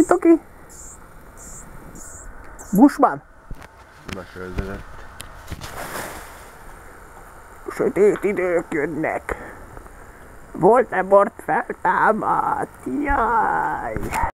Walkie-talkie? Bushman? Besöldözött. Sötét idők jönnek. Volt-e bort feltámad. Jaj.